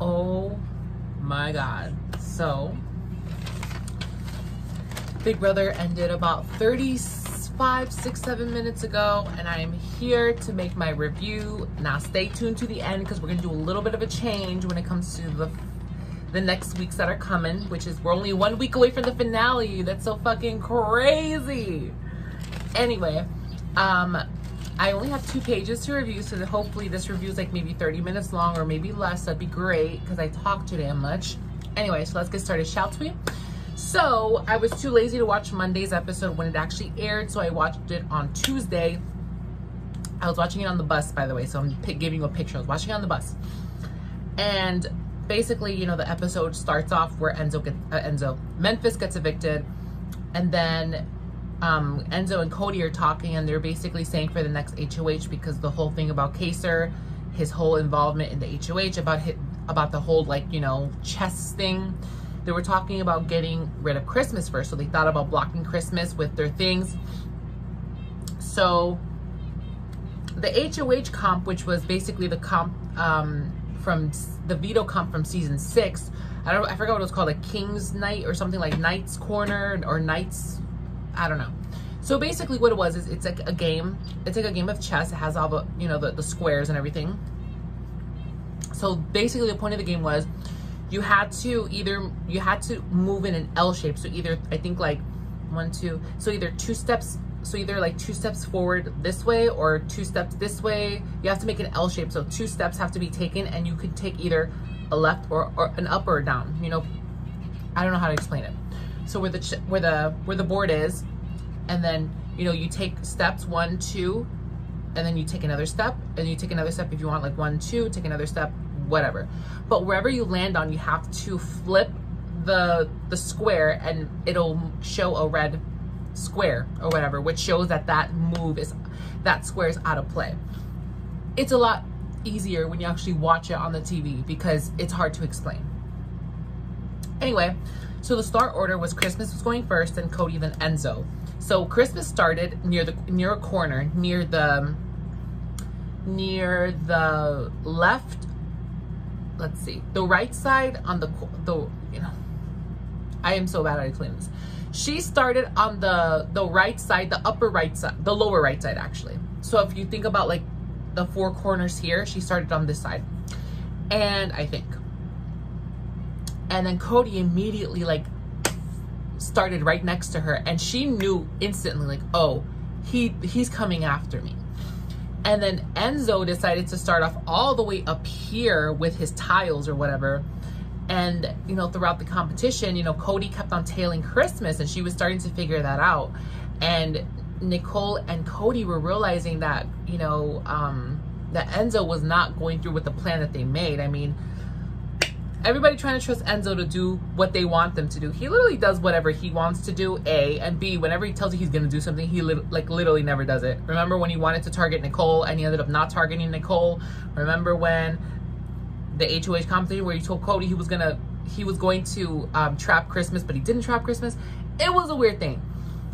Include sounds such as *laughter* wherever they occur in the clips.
Oh my God. So, Big Brother ended about 35, 6, 7 minutes ago, and I am here to make my review. Now, stay tuned to the end because we're going to do a little bit of a change when it comes to the the next weeks that are coming, which is we're only one week away from the finale. That's so fucking crazy. Anyway, um, I only have two pages to review, so hopefully this review is like maybe 30 minutes long or maybe less. That'd be great because I talk too damn much. Anyway, so let's get started, shall we? So I was too lazy to watch Monday's episode when it actually aired, so I watched it on Tuesday. I was watching it on the bus, by the way, so I'm giving you a picture. I was watching it on the bus. And basically, you know, the episode starts off where Enzo gets, uh, Enzo, Memphis gets evicted, and then um, Enzo and Cody are talking, and they're basically saying for the next HOH because the whole thing about Kaysar, his whole involvement in the HOH, about his, about the whole like you know chess thing. They were talking about getting rid of Christmas first, so they thought about blocking Christmas with their things. So the HOH comp, which was basically the comp um, from the veto comp from season six. I don't I forgot what it was called, like King's Night or something like Knight's Corner or Knight's, I don't know. So basically what it was is it's like a game. It's like a game of chess. It has all the, you know, the, the squares and everything. So basically the point of the game was you had to either, you had to move in an L shape. So either, I think like one, two, so either two steps so either like two steps forward this way or two steps this way. You have to make an L shape. So two steps have to be taken and you could take either a left or, or an up or a down, you know, I don't know how to explain it. So where the, where the, where the board is, and then, you know, you take steps one, two, and then you take another step and you take another step if you want like one, two, take another step, whatever. But wherever you land on, you have to flip the, the square and it'll show a red square or whatever, which shows that that move is, that square is out of play. It's a lot easier when you actually watch it on the TV because it's hard to explain. Anyway, so the start order was Christmas was going first and Cody then Enzo. So Christmas started near the near a corner, near the near the left let's see, the right side on the the you know I am so bad at explaining this. She started on the the right side the upper right side the lower right side actually. So if you think about like the four corners here she started on this side. And i think and then cody immediately like started right next to her and she knew instantly like oh he he's coming after me and then enzo decided to start off all the way up here with his tiles or whatever and, you know, throughout the competition, you know, Cody kept on tailing Christmas and she was starting to figure that out. And Nicole and Cody were realizing that, you know, um, that Enzo was not going through with the plan that they made. I mean, everybody trying to trust Enzo to do what they want them to do. He literally does whatever he wants to do, A, and B, whenever he tells you he's going to do something, he li like literally never does it. Remember when he wanted to target Nicole and he ended up not targeting Nicole? Remember when the HOH competition where he told Cody he was gonna he was going to um, trap Christmas, but he didn't trap Christmas. It was a weird thing.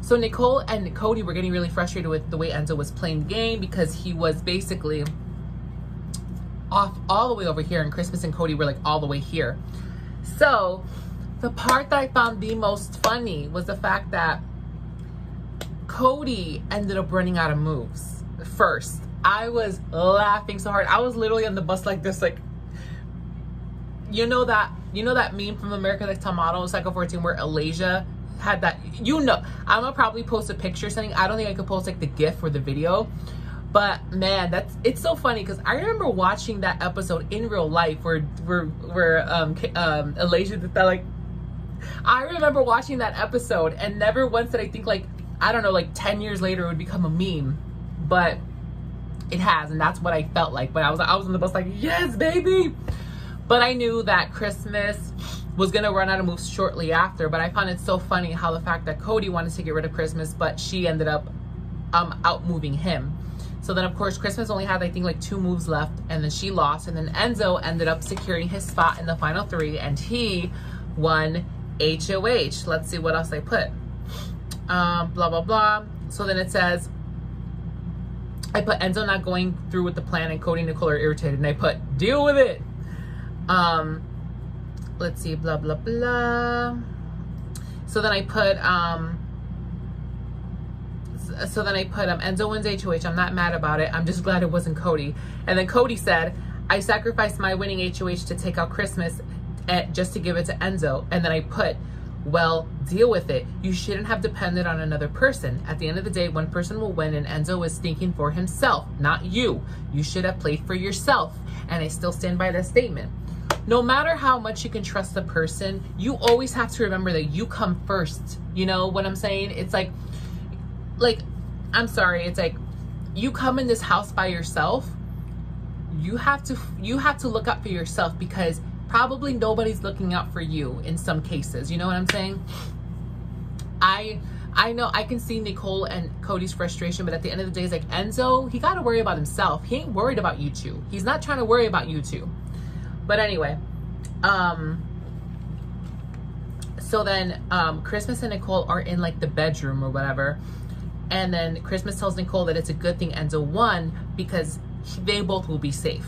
So Nicole and Cody were getting really frustrated with the way Enzo was playing the game because he was basically off all the way over here and Christmas and Cody were like all the way here. So the part that I found the most funny was the fact that Cody ended up running out of moves first. I was laughing so hard. I was literally on the bus like this, like you know that you know that meme from America Top Model, Cycle 14, where Alasia had that. You know, I'm gonna probably post a picture something. I don't think I could post like the GIF or the video, but man, that's it's so funny because I remember watching that episode in real life where where where um um Alasia did that like. I remember watching that episode and never once did I think like I don't know like 10 years later it would become a meme, but it has and that's what I felt like. But I was I was on the bus like yes baby. But I knew that Christmas was gonna run out of moves shortly after. But I found it so funny how the fact that Cody wanted to get rid of Christmas, but she ended up um, out moving him. So then, of course, Christmas only had, I think, like two moves left, and then she lost. And then Enzo ended up securing his spot in the final three, and he won HOH. Let's see what else I put. Um, blah, blah, blah. So then it says, I put Enzo not going through with the plan, and Cody and Nicole are irritated, and I put, deal with it. Um, let's see, blah, blah, blah. So then I put, um, so then I put um, Enzo wins HOH. I'm not mad about it. I'm just glad it wasn't Cody. And then Cody said, I sacrificed my winning HOH to take out Christmas at, just to give it to Enzo. And then I put, well, deal with it. You shouldn't have depended on another person. At the end of the day, one person will win and Enzo is thinking for himself, not you. You should have played for yourself. And I still stand by that statement. No matter how much you can trust the person, you always have to remember that you come first. You know what I'm saying? It's like, like, I'm sorry, it's like you come in this house by yourself. You have to you have to look out for yourself because probably nobody's looking out for you in some cases. You know what I'm saying? I I know I can see Nicole and Cody's frustration, but at the end of the day, it's like Enzo, he got to worry about himself. He ain't worried about you two. He's not trying to worry about you two. But anyway, um, so then um, Christmas and Nicole are in like the bedroom or whatever. And then Christmas tells Nicole that it's a good thing Enzo won because they both will be safe.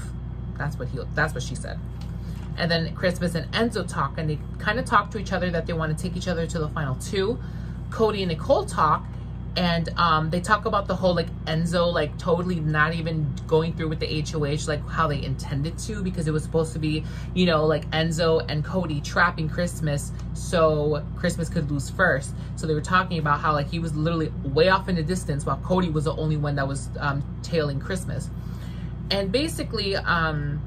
That's what he. That's what she said. And then Christmas and Enzo talk, and they kind of talk to each other that they want to take each other to the final two. Cody and Nicole talk, and um, they talk about the whole like Enzo like totally not even going through with the HOH like how they intended to because it was supposed to be you know like Enzo and Cody trapping Christmas so Christmas could lose first. So they were talking about how like he was literally way off in the distance while Cody was the only one that was um, tailing Christmas. And basically, um,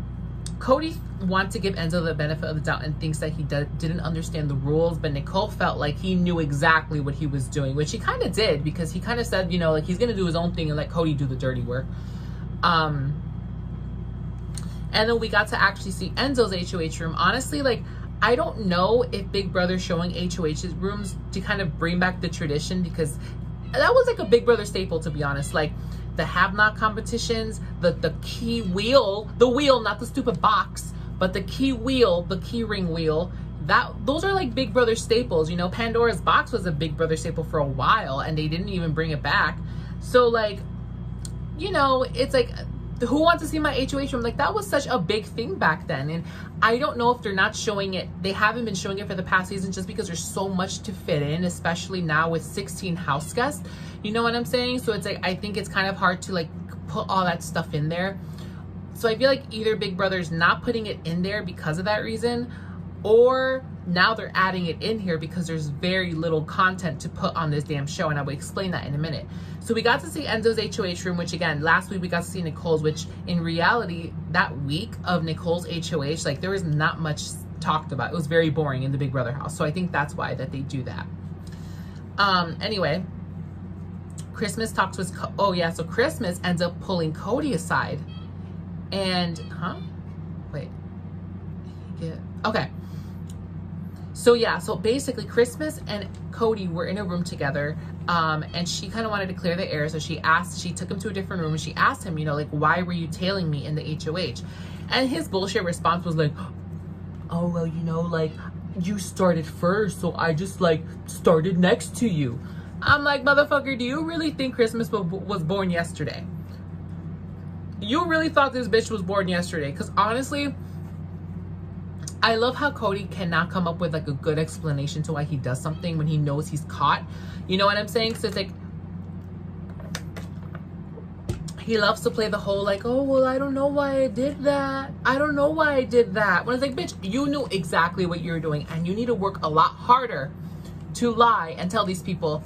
Cody wants to give Enzo the benefit of the doubt and thinks that he didn't understand the rules, but Nicole felt like he knew exactly what he was doing, which he kind of did because he kind of said, you know, like he's going to do his own thing and let Cody do the dirty work. Um, and then we got to actually see Enzo's HOH room. Honestly, like, I don't know if Big Brother showing HOH rooms to kind of bring back the tradition because that was like a Big Brother staple, to be honest. Like, the have not competitions, the, the key wheel, the wheel, not the stupid box, but the key wheel, the key ring wheel, that those are like Big Brother staples. You know, Pandora's box was a Big Brother staple for a while and they didn't even bring it back. So like, you know, it's like who wants to see my HOH room? Like that was such a big thing back then. And I don't know if they're not showing it. They haven't been showing it for the past season just because there's so much to fit in, especially now with 16 house guests. You know what I'm saying? So it's like, I think it's kind of hard to like put all that stuff in there. So I feel like either Big Brother's not putting it in there because of that reason, or now they're adding it in here because there's very little content to put on this damn show and I will explain that in a minute. So we got to see Enzo's HOH room, which again, last week we got to see Nicole's, which in reality, that week of Nicole's HOH, like there was not much talked about. It was very boring in the Big Brother house. So I think that's why that they do that. Um, anyway, Christmas talks with, oh yeah, so Christmas ends up pulling Cody aside and, huh? Wait, yeah, okay. So yeah, so basically Christmas and Cody were in a room together um, and she kind of wanted to clear the air. So she asked, she took him to a different room and she asked him, you know, like, why were you tailing me in the HOH? And his bullshit response was like, oh, well, you know, like you started first. So I just like started next to you. I'm like, motherfucker, do you really think Christmas was born yesterday? You really thought this bitch was born yesterday? Because honestly, I love how Cody cannot come up with like a good explanation to why he does something when he knows he's caught. You know what I'm saying? So it's like he loves to play the whole like, oh well, I don't know why I did that. I don't know why I did that. When it's like, bitch, you knew exactly what you were doing, and you need to work a lot harder to lie and tell these people,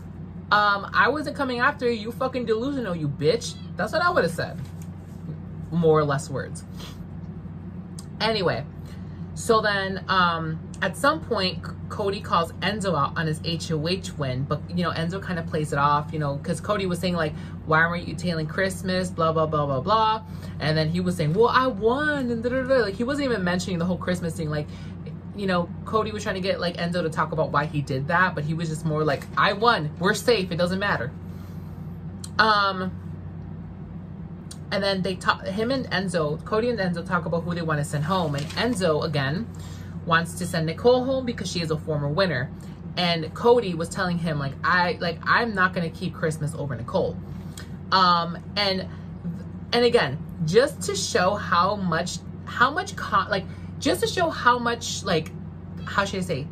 um, I wasn't coming after you. You fucking delusional, you bitch. That's what I would have said. More or less words. Anyway, so then um, at some point, Cody calls Enzo out on his HOH win, but you know, Enzo kind of plays it off, you know, because Cody was saying like, why weren't you tailing Christmas, blah, blah, blah, blah, blah. And then he was saying, well, I won, and da, da, da. like he wasn't even mentioning the whole Christmas thing. Like, you know, Cody was trying to get like Enzo to talk about why he did that, but he was just more like, I won, we're safe, it doesn't matter. Um, and then they talk, him and Enzo, Cody and Enzo talk about who they want to send home. And Enzo, again, wants to send Nicole home because she is a former winner. And Cody was telling him, like, I, like, I'm not going to keep Christmas over Nicole. Um, and, and again, just to show how much, how much, like, just to show how much like how should I say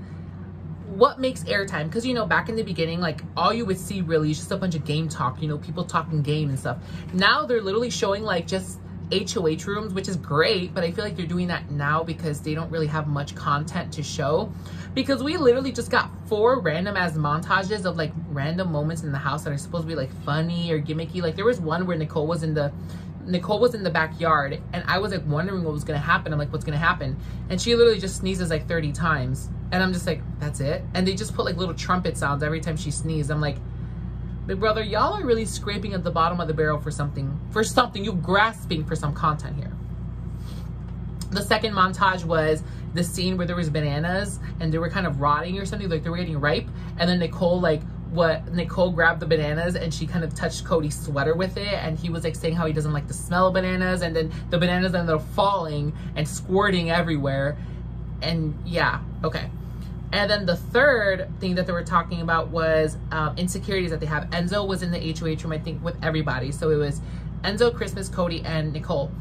what makes airtime because you know back in the beginning like all you would see really is just a bunch of game talk you know people talking game and stuff now they're literally showing like just HOH rooms, which is great, but I feel like they're doing that now because they don't really have much content to show. Because we literally just got four random as montages of like random moments in the house that are supposed to be like funny or gimmicky. Like there was one where Nicole was in the Nicole was in the backyard and I was like wondering what was gonna happen. I'm like, what's gonna happen? And she literally just sneezes like 30 times. And I'm just like, that's it? And they just put like little trumpet sounds every time she sneezed. I'm like, Big brother, y'all are really scraping at the bottom of the barrel for something, for something. You're grasping for some content here. The second montage was the scene where there was bananas and they were kind of rotting or something, like they were getting ripe. And then Nicole like what Nicole grabbed the bananas and she kind of touched Cody's sweater with it and he was like saying how he doesn't like the smell of bananas and then the bananas ended up falling and squirting everywhere and yeah okay and then the third thing that they were talking about was um, insecurities that they have. Enzo was in the HOH room, I think, with everybody. So it was Enzo, Christmas, Cody, and Nicole.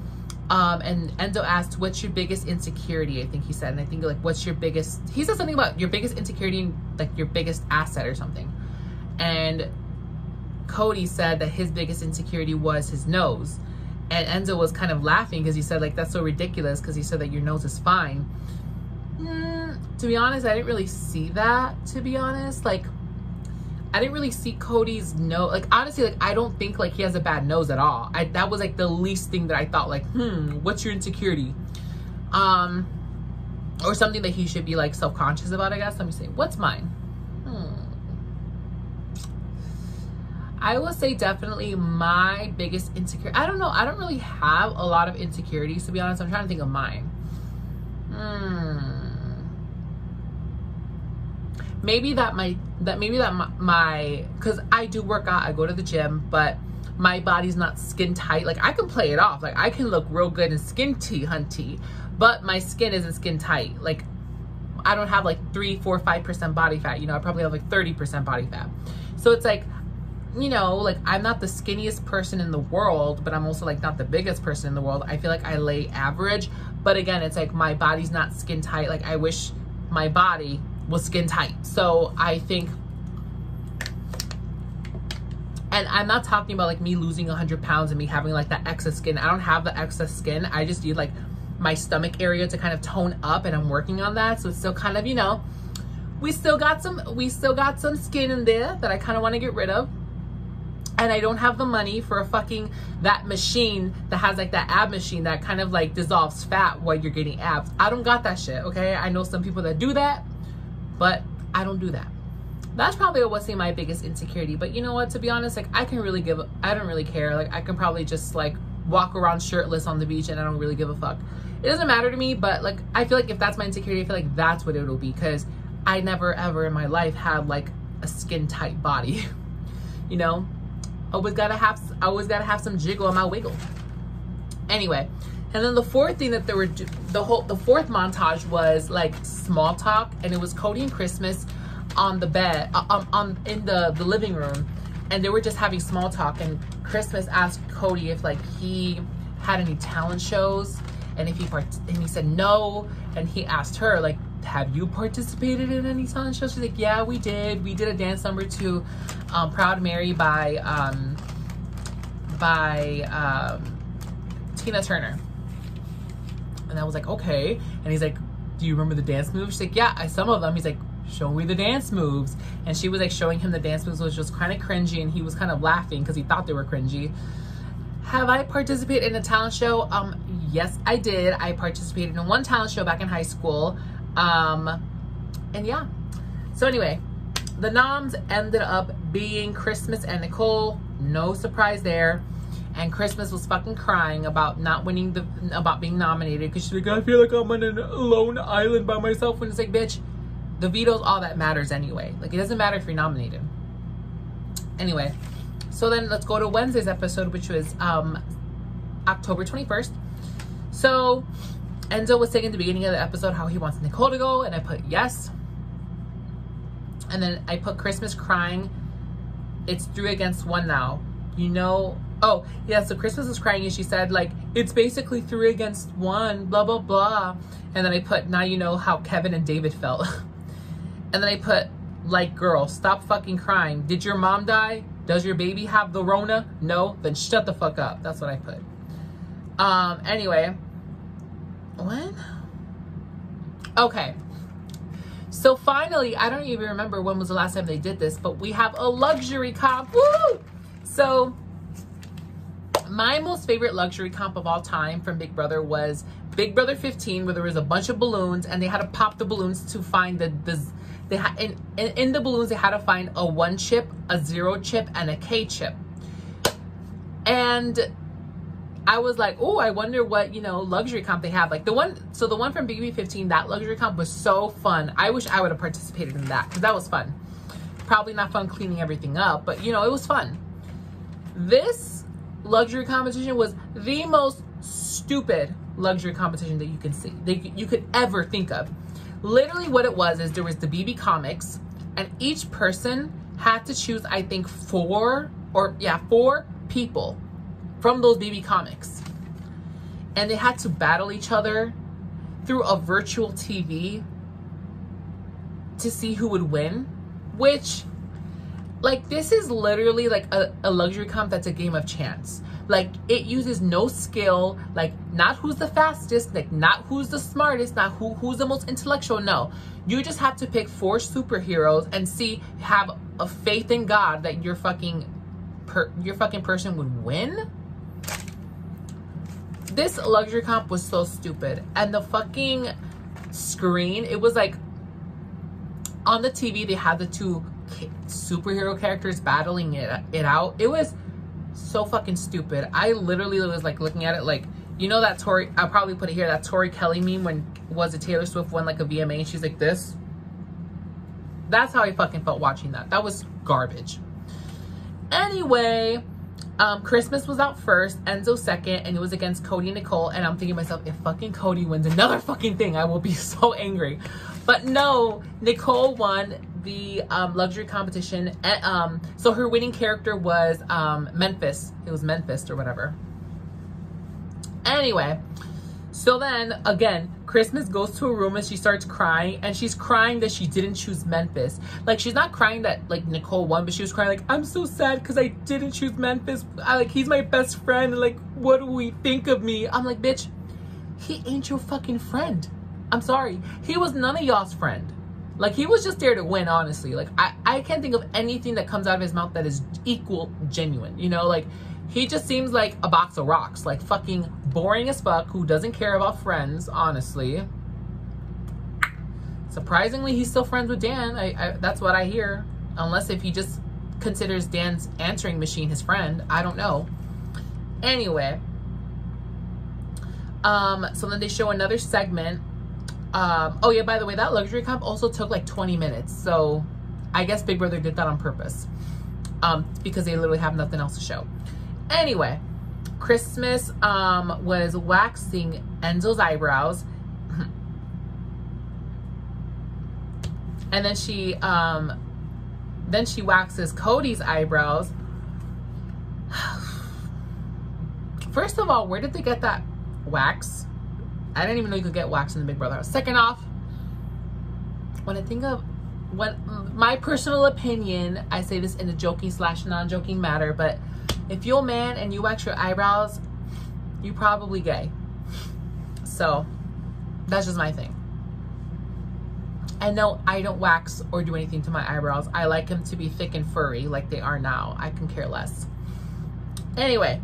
Um, and Enzo asked, what's your biggest insecurity? I think he said. And I think like, what's your biggest, he said something about your biggest insecurity, like your biggest asset or something. And Cody said that his biggest insecurity was his nose. And Enzo was kind of laughing because he said like, that's so ridiculous because he said that your nose is fine. Mm to be honest, I didn't really see that, to be honest. Like, I didn't really see Cody's nose. Like, honestly, like, I don't think, like, he has a bad nose at all. I, that was, like, the least thing that I thought, like, hmm, what's your insecurity? Um, or something that he should be, like, self-conscious about, I guess. Let me see. What's mine? I will say definitely my biggest insecurity. I don't know. I don't really have a lot of insecurities, to be honest. I'm trying to think of mine. Hmm maybe that my that maybe that my because I do work out, I go to the gym, but my body's not skin tight. Like I can play it off. Like I can look real good in skin tee hunty, but my skin isn't skin tight. Like I don't have like three, four, five percent body fat. You know, I probably have like 30% body fat. So it's like, you know, like I'm not the skinniest person in the world, but I'm also like not the biggest person in the world. I feel like I lay average. But again, it's like my body's not skin tight. Like I wish my body was skin tight. So I think, and I'm not talking about like me losing 100 pounds and me having like that excess skin. I don't have the excess skin. I just need like my stomach area to kind of tone up and I'm working on that. So it's still kind of, you know, we still got some, we still got some skin in there that I kind of want to get rid of. And I don't have the money for a fucking, that machine that has like that ab machine that kind of like dissolves fat while you're getting abs. I don't got that shit, okay? I know some people that do that but I don't do that. That's probably what's my biggest insecurity. But you know what? To be honest, like I can really give, I don't really care. Like I can probably just like walk around shirtless on the beach and I don't really give a fuck. It doesn't matter to me, but like I feel like if that's my insecurity, I feel like that's what it'll be because I never ever in my life had like a skin tight body. *laughs* you know, always gotta have, I always gotta have some jiggle on my wiggle. Anyway, and then the fourth thing that there were, the whole, the fourth montage was like small talk, and it was Cody and Christmas on the bed, uh, um, on in the the living room, and they were just having small talk. And Christmas asked Cody if like he had any talent shows, and if he part, and he said no, and he asked her like, have you participated in any talent shows? She's like, yeah, we did. We did a dance number to um, Proud Mary by um, by um, Tina Turner. And I was like, okay. And he's like, do you remember the dance moves? She's like, yeah, I, some of them. He's like, show me the dance moves. And she was like showing him the dance moves, which was just kind of cringy. And he was kind of laughing because he thought they were cringy. Have I participated in a talent show? Um, yes, I did. I participated in one talent show back in high school. Um, and yeah. So anyway, the noms ended up being Christmas and Nicole. No surprise there and Christmas was fucking crying about not winning the about being nominated because she's like, I feel like I'm on an lone island by myself. When it's like, bitch, the veto's all that matters anyway. Like it doesn't matter if you're nominated. Anyway, so then let's go to Wednesday's episode, which was um October 21st. So Enzo was saying at the beginning of the episode how he wants Nicole to go, and I put yes. And then I put Christmas crying. It's three against one now. You know Oh, yeah, so Christmas was crying and she said, like, it's basically three against one, blah, blah, blah. And then I put, now you know how Kevin and David felt. *laughs* and then I put, like, girl, stop fucking crying. Did your mom die? Does your baby have the Rona? No? Then shut the fuck up. That's what I put. Um, anyway. When? Okay. So finally, I don't even remember when was the last time they did this, but we have a luxury comp. Woo! So my most favorite luxury comp of all time from Big Brother was Big Brother 15, where there was a bunch of balloons and they had to pop the balloons to find the, the they had in, in, in the balloons they had to find a one chip, a zero chip, and a K chip. And I was like, oh, I wonder what, you know, luxury comp they have. Like the one, so the one from BB 15, that luxury comp was so fun. I wish I would have participated in that because that was fun. Probably not fun cleaning everything up, but you know, it was fun. This luxury competition was the most stupid luxury competition that you can see, that you could ever think of. Literally what it was is there was the BB comics and each person had to choose, I think four or yeah, four people from those BB comics. And they had to battle each other through a virtual TV to see who would win, which like this is literally like a, a luxury comp that's a game of chance. Like it uses no skill, like not who's the fastest, like not who's the smartest, not who who's the most intellectual. No. You just have to pick four superheroes and see have a faith in God that your fucking per, your fucking person would win this luxury comp was so stupid. And the fucking screen, it was like on the TV, they had the two superhero characters battling it, it out. It was so fucking stupid. I literally was like looking at it like, you know that Tori, I'll probably put it here, that Tori Kelly meme when was it Taylor Swift won like a VMA and she's like this. That's how I fucking felt watching that. That was garbage. Anyway, um, Christmas was out first, Enzo second, and it was against Cody and Nicole. And I'm thinking myself, if fucking Cody wins another *laughs* fucking thing, I will be *laughs* so angry. But no, Nicole won the um, luxury competition. And, um, so her winning character was um, Memphis. It was Memphis or whatever. Anyway, so then again, Christmas goes to a room and she starts crying and she's crying that she didn't choose Memphis. Like she's not crying that like Nicole won, but she was crying like, I'm so sad because I didn't choose Memphis. I, like he's my best friend. And, like, what do we think of me? I'm like, bitch, he ain't your fucking friend. I'm sorry. He was none of y'all's friend. Like he was just there to win, honestly. Like I, I can't think of anything that comes out of his mouth that is equal genuine. You know, like he just seems like a box of rocks, like fucking boring as fuck, who doesn't care about friends, honestly. Surprisingly, he's still friends with Dan. I, I, that's what I hear. Unless if he just considers Dan's answering machine his friend. I don't know. Anyway. Um, so then they show another segment. Um, oh yeah, by the way, that luxury comp also took like 20 minutes. So I guess Big Brother did that on purpose. Um, because they literally have nothing else to show. Anyway, Christmas um, was waxing Enzo's eyebrows. *laughs* and then she um, then she waxes Cody's eyebrows. *sighs* First of all, where did they get that wax? I didn't even know you could get wax in the Big Brother house. Second off, when I think of when my personal opinion, I say this in a joking slash non-joking matter, but if you're a man and you wax your eyebrows, you're probably gay. So that's just my thing. And no, I don't wax or do anything to my eyebrows. I like them to be thick and furry like they are now. I can care less. Anyway,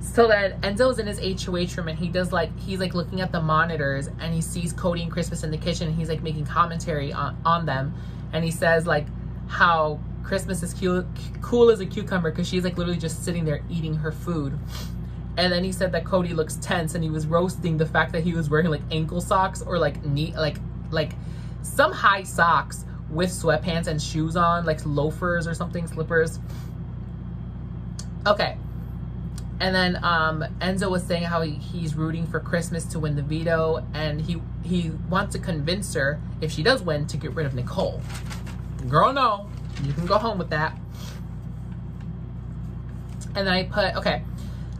so then Enzo's in his HOH room and he does like, he's like looking at the monitors and he sees Cody and Christmas in the kitchen and he's like making commentary on, on them. And he says like how Christmas is cute, cool as a cucumber because she's like literally just sitting there eating her food. And then he said that Cody looks tense and he was roasting the fact that he was wearing like ankle socks or like knee, like, like some high socks with sweatpants and shoes on, like loafers or something, slippers. Okay. And then um, Enzo was saying how he, he's rooting for Christmas to win the veto and he, he wants to convince her, if she does win, to get rid of Nicole. Girl, no. You can go home with that. And then I put, okay,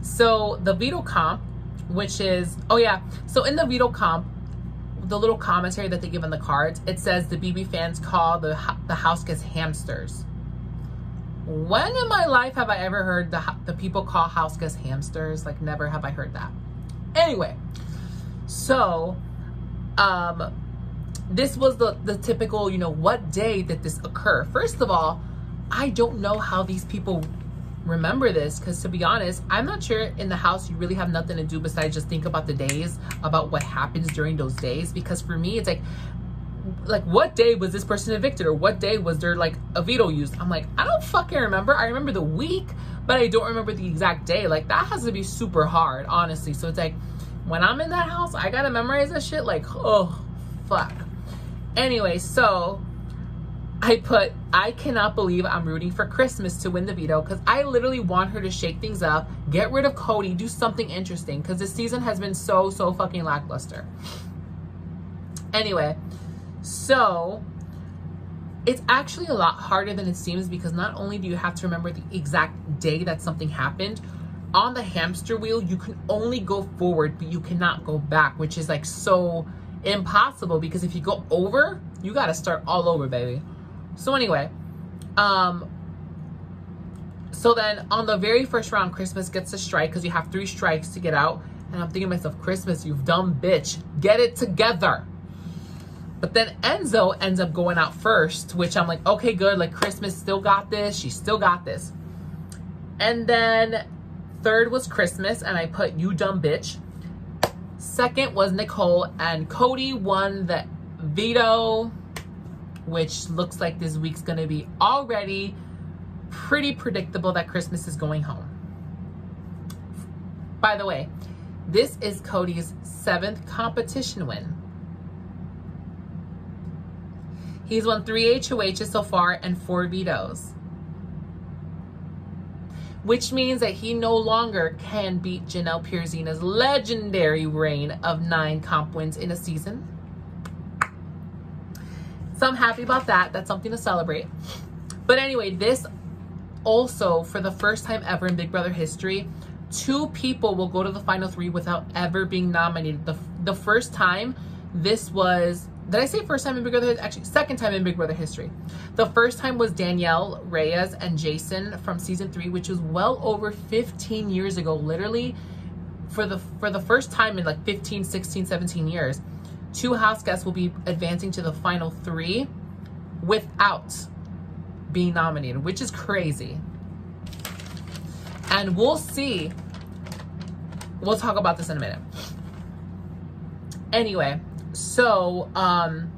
so the veto comp, which is, oh yeah, so in the veto comp, the little commentary that they give on the cards, it says the BB fans call the the house guests hamsters. When in my life have I ever heard the the people call house guests hamsters? Like never have I heard that. Anyway, so um this was the the typical, you know, what day did this occur? First of all, I don't know how these people remember this because to be honest i'm not sure in the house you really have nothing to do besides just think about the days about what happens during those days because for me it's like like what day was this person evicted or what day was there like a veto used? I'm like i don't fucking remember. I remember the week but i don't remember the exact day. Like that has to be super hard honestly. So it's like when i'm in that house i gotta memorize that shit like oh fuck anyway so I put, I cannot believe I'm rooting for Christmas to win the veto because I literally want her to shake things up, get rid of Cody, do something interesting because this season has been so, so fucking lackluster. Anyway, so it's actually a lot harder than it seems because not only do you have to remember the exact day that something happened, on the hamster wheel, you can only go forward, but you cannot go back, which is like so impossible because if you go over, you got to start all over, baby. So anyway, um, so then on the very first round, Christmas gets a strike because you have three strikes to get out. And I'm thinking to myself, Christmas, you dumb bitch, get it together. But then Enzo ends up going out first, which I'm like, okay, good. Like Christmas still got this. She still got this. And then third was Christmas, and I put you dumb bitch. Second was Nicole, and Cody won the veto which looks like this week's going to be already pretty predictable that Christmas is going home. By the way, this is Cody's seventh competition win. He's won three HOHs so far and four vetoes. Which means that he no longer can beat Janelle Pierzina's legendary reign of nine comp wins in a season. So I'm happy about that. That's something to celebrate. But anyway, this also, for the first time ever in Big Brother history, two people will go to the final three without ever being nominated. The, the first time, this was, did I say first time in Big Brother? Actually, second time in Big Brother history. The first time was Danielle Reyes and Jason from season three, which was well over 15 years ago, literally for the for the first time in like 15, 16, 17 years two house guests will be advancing to the final three without being nominated, which is crazy. And we'll see. We'll talk about this in a minute. Anyway, so, um,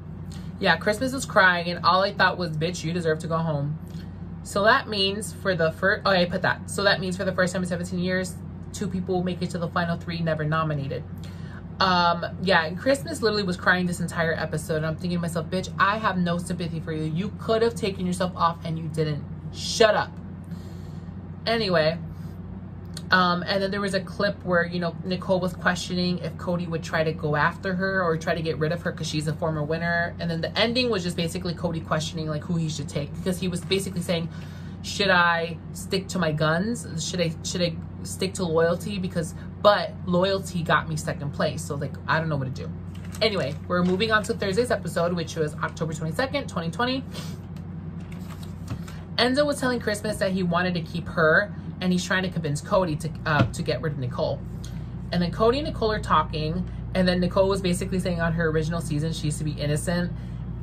yeah, Christmas is crying, and all I thought was, bitch, you deserve to go home. So that means for the first, oh, I put that. So that means for the first time in 17 years, two people make it to the final three, never nominated um yeah and christmas literally was crying this entire episode and i'm thinking to myself bitch i have no sympathy for you you could have taken yourself off and you didn't shut up anyway um and then there was a clip where you know nicole was questioning if cody would try to go after her or try to get rid of her because she's a former winner and then the ending was just basically cody questioning like who he should take because he was basically saying should i stick to my guns should i should i stick to loyalty because but loyalty got me second place. So like, I don't know what to do. Anyway, we're moving on to Thursday's episode, which was October 22nd, 2020. Enzo was telling Christmas that he wanted to keep her and he's trying to convince Cody to, uh, to get rid of Nicole. And then Cody and Nicole are talking and then Nicole was basically saying on her original season she used to be innocent.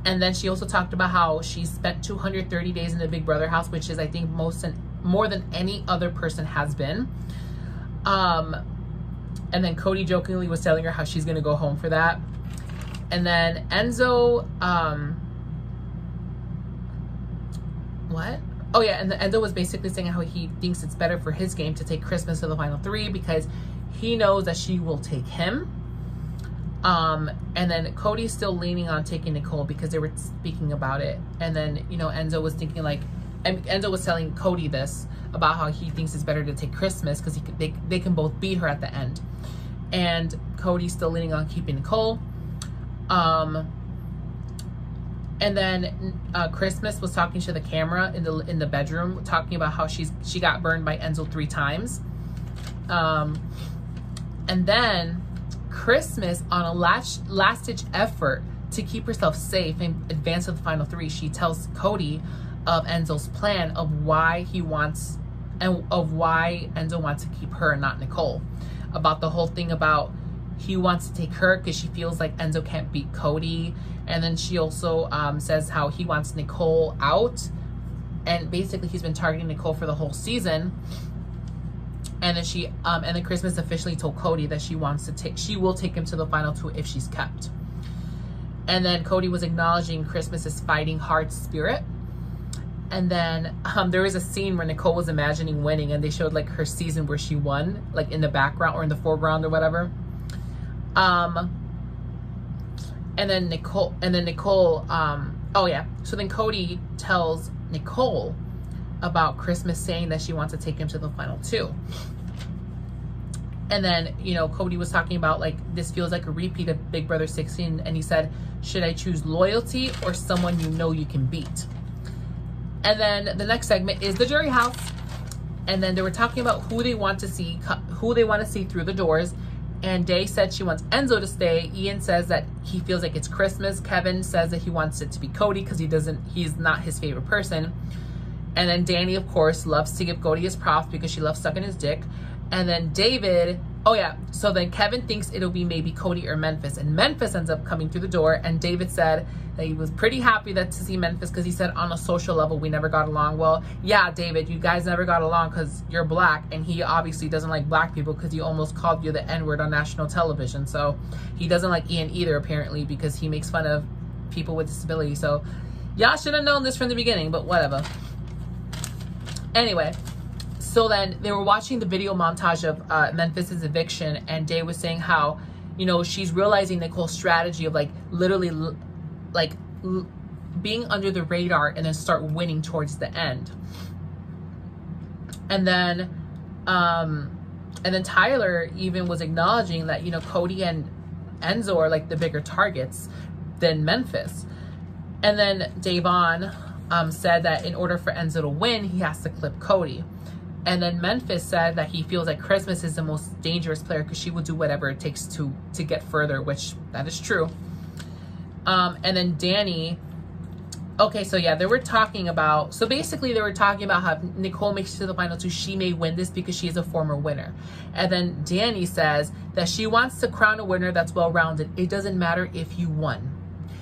And then she also talked about how she spent 230 days in the Big Brother house, which is I think most and more than any other person has been. Um, and then Cody jokingly was telling her how she's going to go home for that. And then Enzo, um, what? Oh yeah, and Enzo was basically saying how he thinks it's better for his game to take Christmas to the final three because he knows that she will take him. Um, and then Cody's still leaning on taking Nicole because they were speaking about it. And then, you know, Enzo was thinking like, Enzo was telling Cody this about how he thinks it's better to take Christmas because they, they can both beat her at the end. And Cody's still leaning on keeping Nicole. Um, and then uh, Christmas was talking to the camera in the in the bedroom, talking about how she's she got burned by Enzo three times. Um, and then Christmas, on a last last ditch effort to keep herself safe in advance of the final three, she tells Cody of Enzo's plan of why he wants and of why Enzo wants to keep her and not Nicole. About the whole thing about he wants to take her because she feels like Enzo can't beat Cody. And then she also um, says how he wants Nicole out. And basically, he's been targeting Nicole for the whole season. And then she, um, and then Christmas officially told Cody that she wants to take, she will take him to the final two if she's kept. And then Cody was acknowledging Christmas's fighting hard spirit. And then um, there was a scene where Nicole was imagining winning, and they showed like her season where she won, like in the background or in the foreground or whatever. Um, and then Nicole, and then Nicole, um, oh yeah. So then Cody tells Nicole about Christmas saying that she wants to take him to the final two. And then, you know, Cody was talking about like, this feels like a repeat of Big Brother 16. And he said, should I choose loyalty or someone you know you can beat? And then the next segment is the jury house. And then they were talking about who they want to see, who they want to see through the doors and Day said she wants Enzo to stay. Ian says that he feels like it's Christmas. Kevin says that he wants it to be Cody because he doesn't, he's not his favorite person. And then Dani, of course, loves to give Cody his props because she loves sucking his dick. And then David, oh yeah, so then Kevin thinks it'll be maybe Cody or Memphis. And Memphis ends up coming through the door. And David said that he was pretty happy that to see Memphis because he said on a social level, we never got along. Well, yeah, David, you guys never got along because you're black. And he obviously doesn't like black people because he almost called you the N-word on national television. So he doesn't like Ian either, apparently, because he makes fun of people with disabilities. So y'all should have known this from the beginning, but whatever. Anyway, so then they were watching the video montage of uh, Memphis's eviction, and Day was saying how, you know, she's realizing Nicole's strategy of like literally, like being under the radar and then start winning towards the end. And then, um, and then Tyler even was acknowledging that you know Cody and Enzo are like the bigger targets than Memphis. And then Da'Vonne um, said that in order for Enzo to win, he has to clip Cody. And then Memphis said that he feels that Christmas is the most dangerous player because she will do whatever it takes to to get further, which that is true. Um, and then Dani, okay, so yeah, they were talking about, so basically they were talking about how Nicole makes it to the final two, she may win this because she is a former winner. And then Dani says that she wants to crown a winner that's well-rounded. It doesn't matter if you won.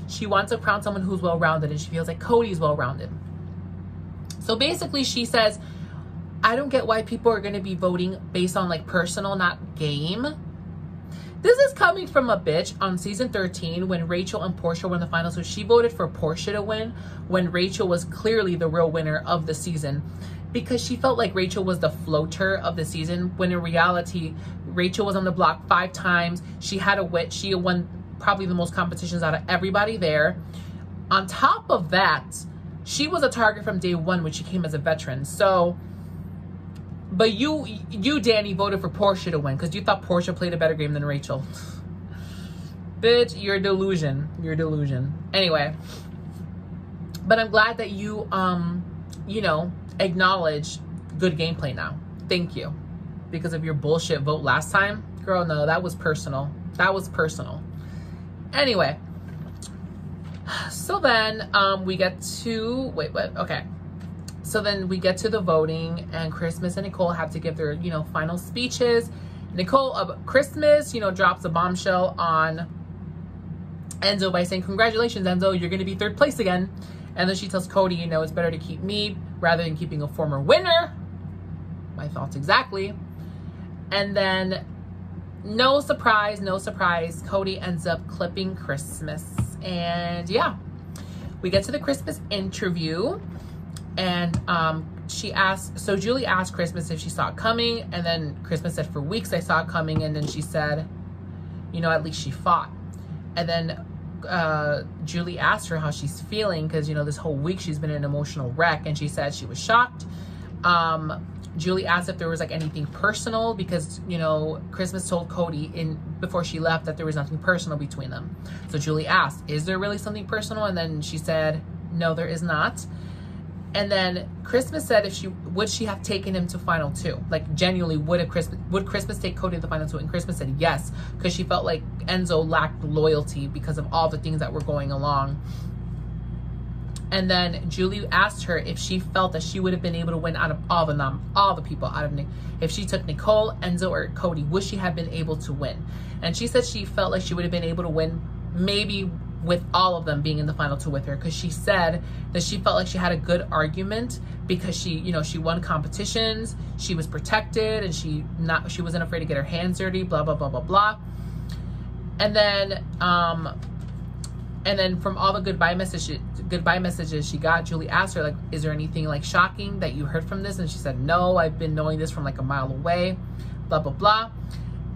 She wants to crown someone who's well-rounded and she feels like Cody's well-rounded. So basically she says, I don't get why people are going to be voting based on like personal, not game. This is coming from a bitch on season 13 when Rachel and Porsche were in the finals. So she voted for Porsche to win when Rachel was clearly the real winner of the season because she felt like Rachel was the floater of the season when in reality, Rachel was on the block five times. She had a wit. She won probably the most competitions out of everybody there. On top of that, she was a target from day one when she came as a veteran. So but you, you, Dani, voted for Porsche to win because you thought Porsche played a better game than Rachel. Bitch, you're delusion. You're delusion. Anyway, but I'm glad that you, um, you know, acknowledge good gameplay now. Thank you. Because of your bullshit vote last time. Girl, no, that was personal. That was personal. Anyway, *sighs* so then um, we get to, wait, what? Okay. So then we get to the voting and Christmas and Nicole have to give their, you know, final speeches. Nicole, uh, Christmas, you know, drops a bombshell on Enzo by saying, congratulations, Enzo, you're going to be third place again. And then she tells Cody, you know, it's better to keep me rather than keeping a former winner. My thoughts exactly. And then, no surprise, no surprise, Cody ends up clipping Christmas. And yeah, we get to the Christmas interview and um, she asked, so Julie asked Christmas if she saw it coming, and then Christmas said, for weeks I saw it coming, and then she said, you know, at least she fought. And then uh, Julie asked her how she's feeling, because, you know, this whole week she's been an emotional wreck, and she said she was shocked. Um, Julie asked if there was like anything personal because, you know, Christmas told Cody in before she left that there was nothing personal between them. So Julie asked, is there really something personal? And then she said, no, there is not. And then Christmas said if she would she have taken him to final two? Like genuinely would have Christmas would Christmas take Cody to the final two? And Christmas said yes, because she felt like Enzo lacked loyalty because of all the things that were going along. And then Julie asked her if she felt that she would have been able to win out of all the nom- all the people out of. If she took Nicole, Enzo, or Cody, would she have been able to win? And she said she felt like she would have been able to win maybe with all of them being in the final two with her because she said that she felt like she had a good argument because she you know she won competitions she was protected and she not she wasn't afraid to get her hands dirty blah blah blah blah blah. And then um and then from all the goodbye messages goodbye messages she got julie asked her like is there anything like shocking that you heard from this? And she said no i've been knowing this from like a mile away blah blah blah.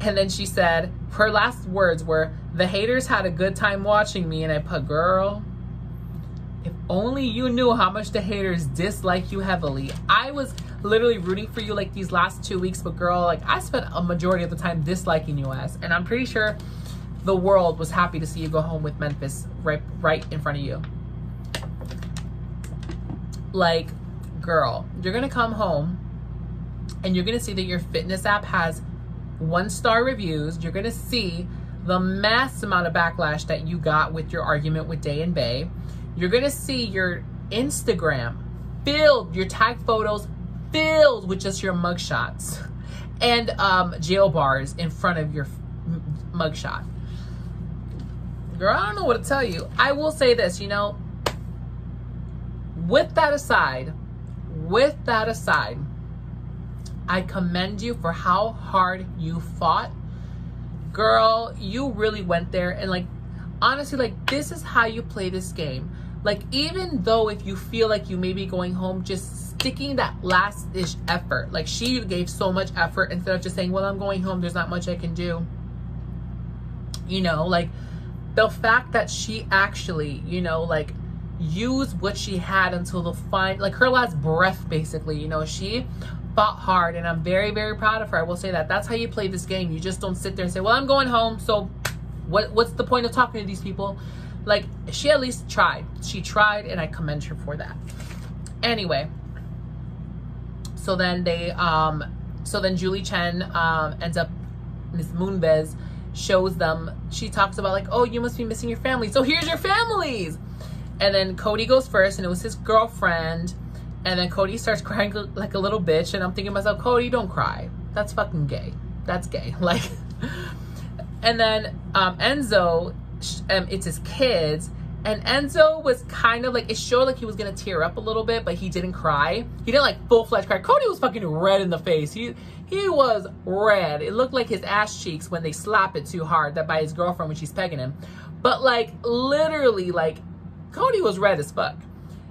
And then she said, her last words were, the haters had a good time watching me. And I put, girl, if only you knew how much the haters dislike you heavily. I was literally rooting for you like these last two weeks, but girl, like I spent a majority of the time disliking you as. And I'm pretty sure the world was happy to see you go home with Memphis right, right in front of you. Like, girl, you're gonna come home and you're gonna see that your fitness app has one star reviews, you're to see the mass amount of backlash that you got with your argument with Day and Bay. You're going to see your Instagram filled, your tag photos filled with just your mugshots and um, jail bars in front of your mugshot. Girl, I don't know what to tell you. I will say this, you know, with that aside, with that aside, I commend you for how hard you fought. Girl, you really went there and like honestly like this is how you play this game. Like even though if you feel like you may be going home just sticking that last ish effort. Like she gave so much effort instead of just saying, "Well, I'm going home. There's not much I can do." You know, like the fact that she actually, you know, like used what she had until the fine like her last breath basically you know she fought hard and I'm very, very proud of her. I will say that. That's how you play this game. You just don't sit there and say, well, I'm going home. So what, what's the point of talking to these people? Like she at least tried. She tried and I commend her for that. Anyway, so then they, um, so then Julie Chen um, ends up, Miss Moonves shows them, she talks about like, oh, you must be missing your family. So here's your families. And then Cody goes first and it was his girlfriend and then Cody starts crying like a little bitch. And I'm thinking to myself, Cody, don't cry. That's fucking gay. That's gay. *laughs* Like, and then um, Enzo, um, it's his kids. And Enzo was kind of like, it showed like he was going to tear up a little bit, but he didn't cry. He didn't like full fledged cry. Cody was fucking red in the face. He, he was red. It looked like his ass cheeks when they slap it too hard that by his girlfriend when she's pegging him. But like literally like Cody was red as fuck.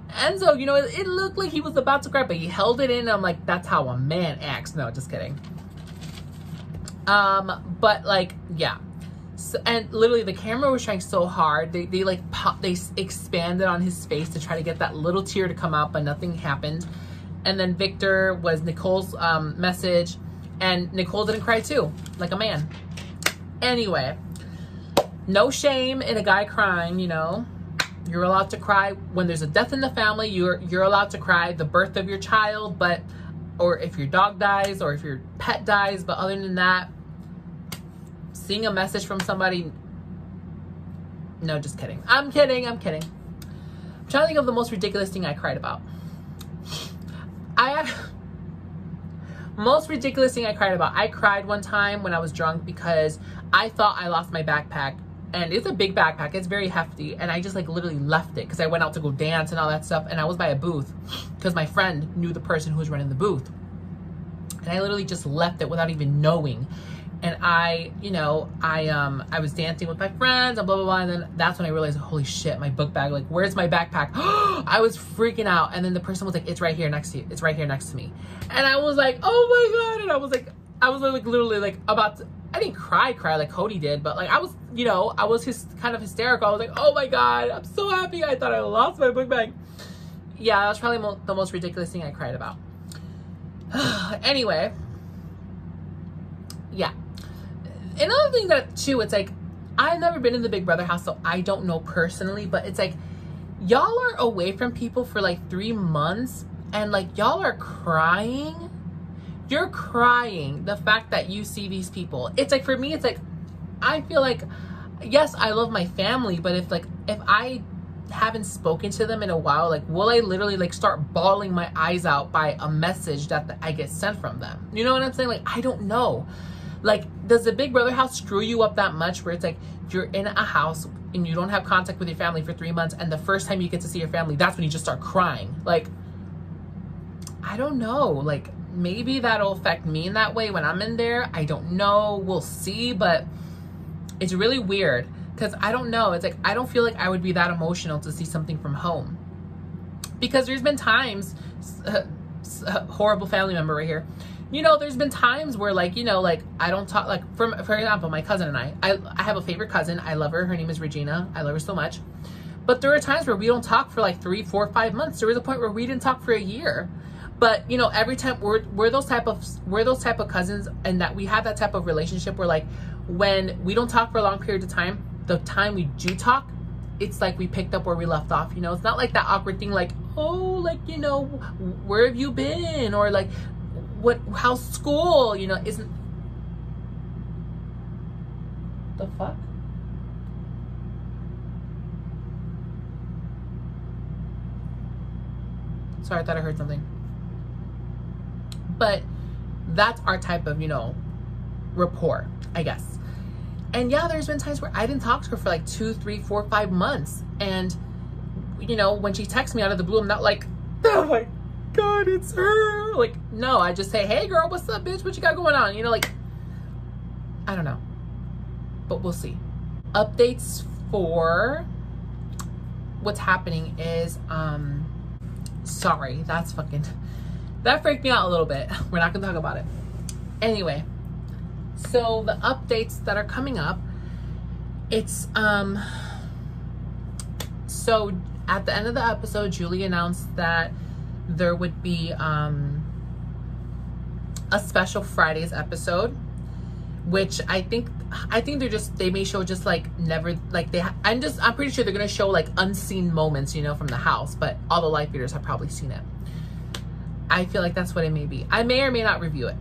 Enzo, you know, it, looked like he was about to cry, but he held it in. I'm like, that's how a man acts. No, just kidding. Um, but like, yeah. So, and literally the camera was trying so hard. They, they like pop, they expanded on his face to try to get that little tear to come out, but nothing happened. And then Victor was Nicole's um, message and Nicole didn't cry too, like a man. Anyway, no shame in a guy crying, you know. You're allowed to cry when there's a death in the family. You're you're allowed to cry the birth of your child, but or if your dog dies or if your pet dies. But other than that, seeing a message from somebody. No, just kidding. I'm kidding. I'm kidding. I'm trying to think of the most ridiculous thing I cried about. I *laughs* most ridiculous thing I cried about. I cried one time when I was drunk because I thought I lost my backpack and it's a big backpack. It's very hefty and i just like literally left it because i went out to go dance and all that stuff and i was by a booth because my friend knew the person who was running the booth. And i literally just left it without even knowing. And i you know i um i was dancing with my friends and blah blah blah and then that's when i realized holy shit my book bag like where's my backpack? *gasps* I was freaking out. And then the person was like it's right here next to you. It's right here next to me. And i was like oh my god. And i was like i was like literally like about to, I didn't cry, cry like Cody did, but like I was, you know, I was just kind of hysterical. I was like, oh my God, I'm so happy. I thought I lost my book bag. Yeah, that was probably mo the most ridiculous thing I cried about. *sighs* anyway, yeah. Another thing that too, it's like, I've never been in the Big Brother house, so I don't know personally, but it's like, y'all are away from people for like three months and like y'all are crying. You're crying the fact that you see these people. It's like for me, it's like I feel like yes, I love my family, but if like if I haven't spoken to them in a while, like will I literally like start bawling my eyes out by a message that I get sent from them? You know what I'm saying? Like I don't know. Like does the Big Brother house screw you up that much where it's like you're in a house and you don't have contact with your family for 3 months and the first time you get to see your family, that's when you just start crying. Like I don't know. Like maybe that'll affect me in that way when I'm in there. I don't know. We'll see, but it's really weird because I don't know. It's like I don't feel like I would be that emotional to see something from home. Because there's been times, uh, uh, horrible family member right here. You know, there's been times where like, you know, like I don't talk like for for example, my cousin and I, I I have a favorite cousin. I love her. Her name is Regina. I love her so much. But there are times where we don't talk for like three, four, five months. There was a point where we didn't talk for a year. But you know, every time we're we're those type of we're those type of cousins and that we have that type of relationship where like when we don't talk for a long period of time, the time we do talk, it's like we picked up where we left off. You know, it's not like that awkward thing like, oh, like, you know, where have you been? Or like, what, how's school? You know, isn't, the fuck? Sorry, I thought I heard something. But that's our type of, you know, rapport, I guess. And yeah, there's been times where I didn't talk to her for like two, three, four, five months. And, you know, when she texts me out of the blue, I'm not like, *laughs* oh my God, it's her. Like, no, I just say, hey girl, what's up, bitch? What you got going on? You know, like, I don't know. But we'll see. Updates for what's happening is, um, sorry, that's fucking, that freaked me out a little bit. *laughs* We're not gonna talk about it. Anyway, so the updates that are coming up, it's um so at the end of the episode, Julie announced that there would be um a special Fridays episode, which I think I think they're just they may show just like never like they I'm just I'm pretty sure they're gonna show like unseen moments, you know, from the house, but all the live feeders have probably seen it. I feel like that's what it may be. I may or may not review it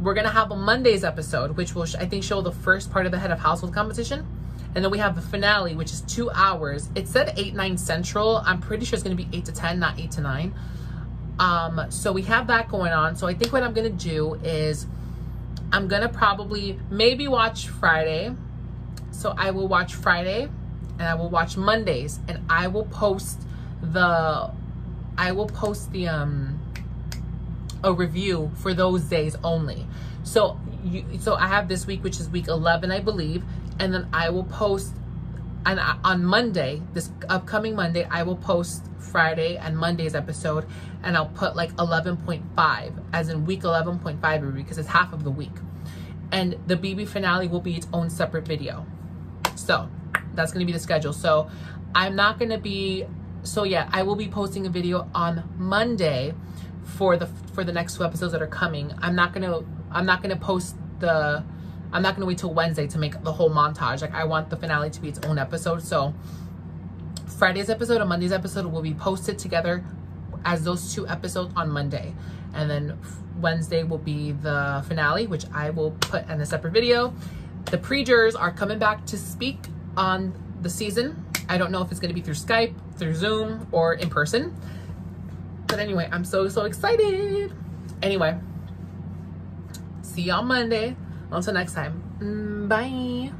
we're gonna have a Monday's episode, which will I think show the first part of the head of household competition. And then we have the finale, which is two hours. It said 8, 9 central. I'm pretty sure it's going to be 8 to 10, not 8 to 9. Um, so we have that going on. So I think what I'm going to do is I'm going to probably maybe watch Friday. So I will watch Friday and I will watch Mondays and I will post the, I will post the, um, a review for those days only. So you, so I have this week, which is week 11, I believe, and then I will post and on Monday, this upcoming Monday, I will post Friday and Monday's episode, and I'll put like 11.5, as in week 11.5 because it's half of the week. And the BB finale will be its own separate video. So that's gonna be the schedule. So I'm not gonna be, so yeah, I will be posting a video on Monday for the for the next two episodes that are coming. I'm not gonna I'm not gonna post the I'm not gonna wait till Wednesday to make the whole montage. Like I want the finale to be its own episode. So Friday's episode and Monday's episode will be posted together as those two episodes on Monday. And then Wednesday will be the finale, which I will put in a separate video. The pre-jurors are coming back to speak on the season. I don't know if it's gonna be through Skype, through Zoom, or in person. But anyway, I'm so, so excited. Anyway, see y'all Monday. Until next time, mm, bye.